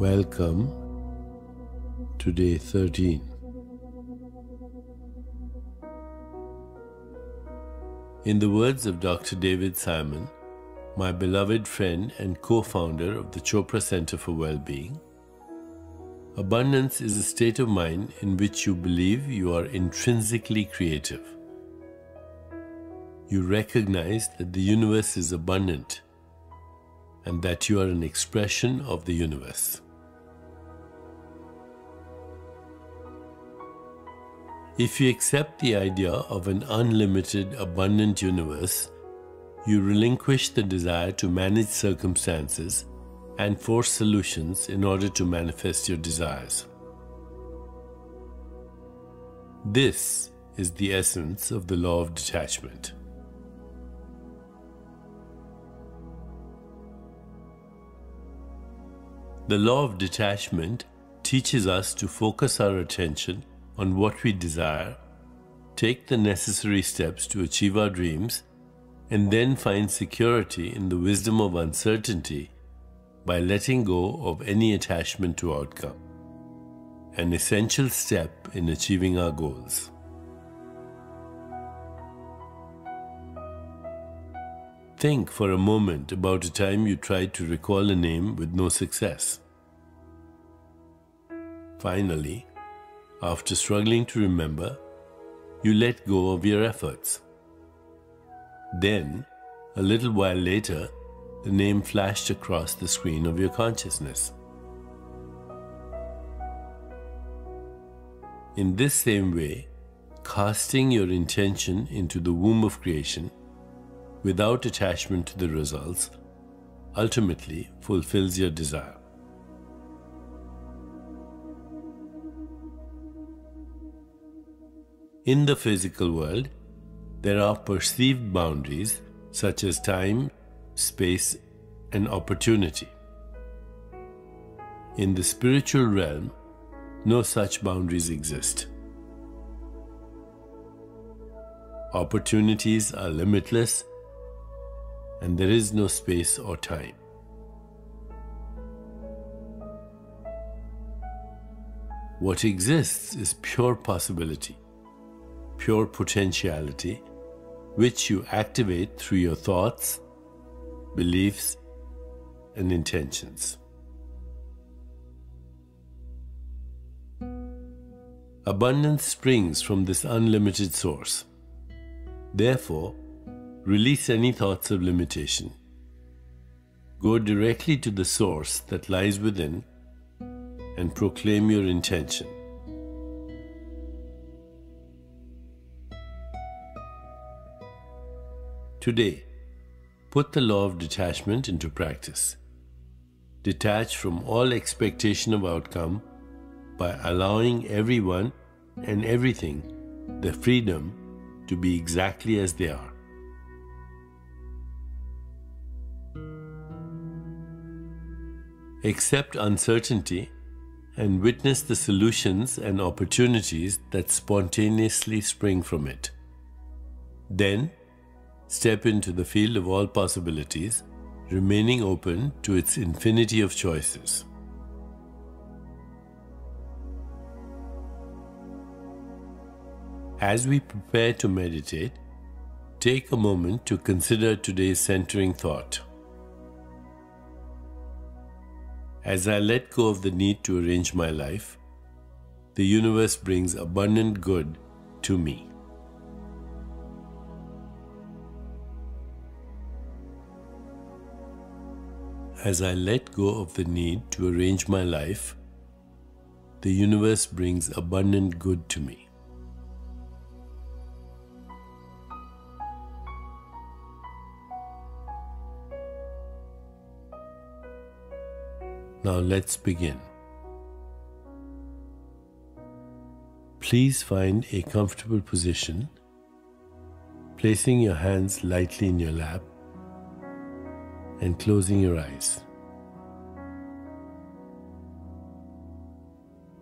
Welcome to day 13. In the words of Dr. David Simon, my beloved friend and co founder of the Chopra Center for Wellbeing, abundance is a state of mind in which you believe you are intrinsically creative. You recognize that the universe is abundant and that you are an expression of the universe. If you accept the idea of an unlimited, abundant universe, you relinquish the desire to manage circumstances and force solutions in order to manifest your desires. This is the essence of the law of detachment. The law of detachment teaches us to focus our attention on what we desire, take the necessary steps to achieve our dreams, and then find security in the wisdom of uncertainty by letting go of any attachment to outcome, an essential step in achieving our goals. Think for a moment about a time you tried to recall a name with no success. Finally, after struggling to remember, you let go of your efforts. Then, a little while later, the name flashed across the screen of your consciousness. In this same way, casting your intention into the womb of creation without attachment to the results ultimately fulfills your desire. In the physical world, there are perceived boundaries such as time, space, and opportunity. In the spiritual realm, no such boundaries exist. Opportunities are limitless and there is no space or time. What exists is pure possibility, pure potentiality, which you activate through your thoughts, beliefs, and intentions. Abundance springs from this unlimited source. Therefore, Release any thoughts of limitation. Go directly to the source that lies within and proclaim your intention. Today, put the law of detachment into practice. Detach from all expectation of outcome by allowing everyone and everything the freedom to be exactly as they are. Accept uncertainty and witness the solutions and opportunities that spontaneously spring from it. Then, step into the field of all possibilities, remaining open to its infinity of choices. As we prepare to meditate, take a moment to consider today's centering thought. As I let go of the need to arrange my life, the universe brings abundant good to me. As I let go of the need to arrange my life, the universe brings abundant good to me. Now let's begin. Please find a comfortable position, placing your hands lightly in your lap and closing your eyes.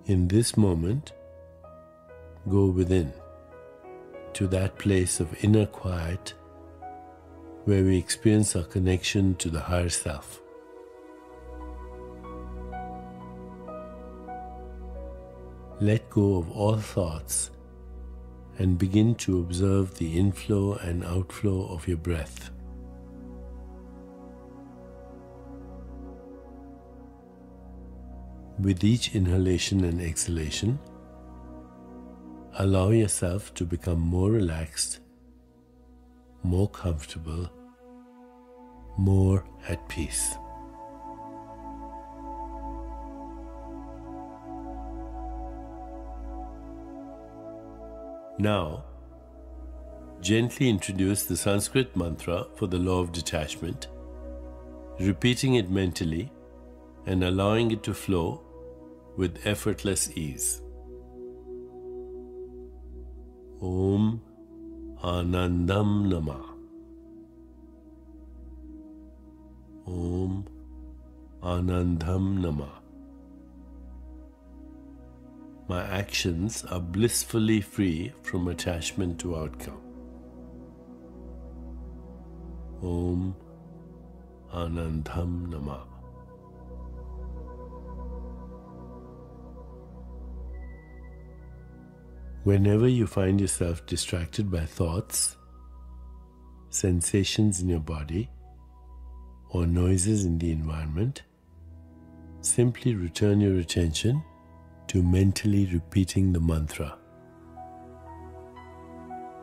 In this moment, go within to that place of inner quiet where we experience our connection to the higher self. let go of all thoughts and begin to observe the inflow and outflow of your breath. With each inhalation and exhalation, allow yourself to become more relaxed, more comfortable, more at peace. Now, gently introduce the Sanskrit mantra for the law of detachment, repeating it mentally and allowing it to flow with effortless ease. Om Anandam Nama. Om Anandam Nama. My actions are blissfully free from attachment to outcome. Om Anandam Nama. Whenever you find yourself distracted by thoughts, sensations in your body, or noises in the environment, simply return your attention to mentally repeating the mantra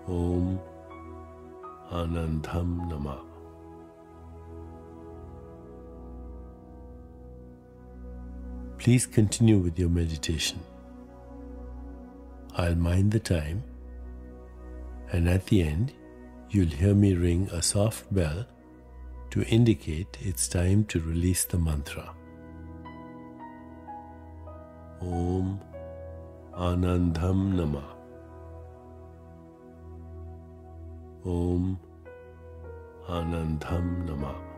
Om Anandam Nama. Please continue with your meditation. I'll mind the time, and at the end, you'll hear me ring a soft bell to indicate it's time to release the mantra. Om Anandam Nama. Om Anandam Nama.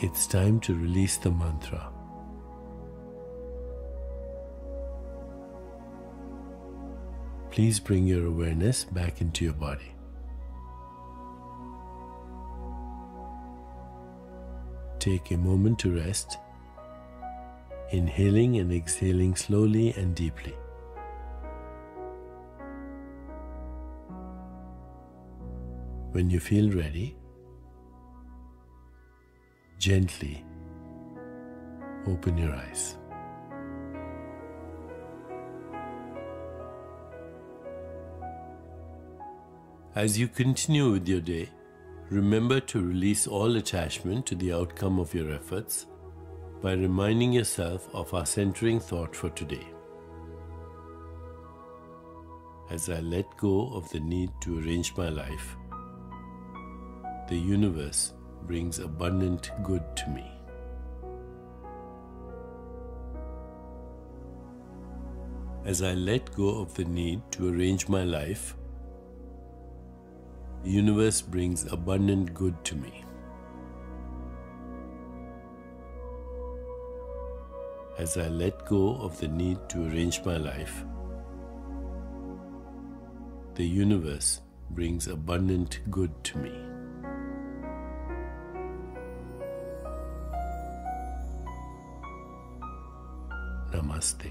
It's time to release the mantra. Please bring your awareness back into your body. Take a moment to rest, inhaling and exhaling slowly and deeply. When you feel ready, gently open your eyes. As you continue with your day, remember to release all attachment to the outcome of your efforts by reminding yourself of our centering thought for today. As I let go of the need to arrange my life, the universe brings abundant good to me. As I let go of the need to arrange my life, the universe brings abundant good to me. As I let go of the need to arrange my life, the universe brings abundant good to me. Namastê.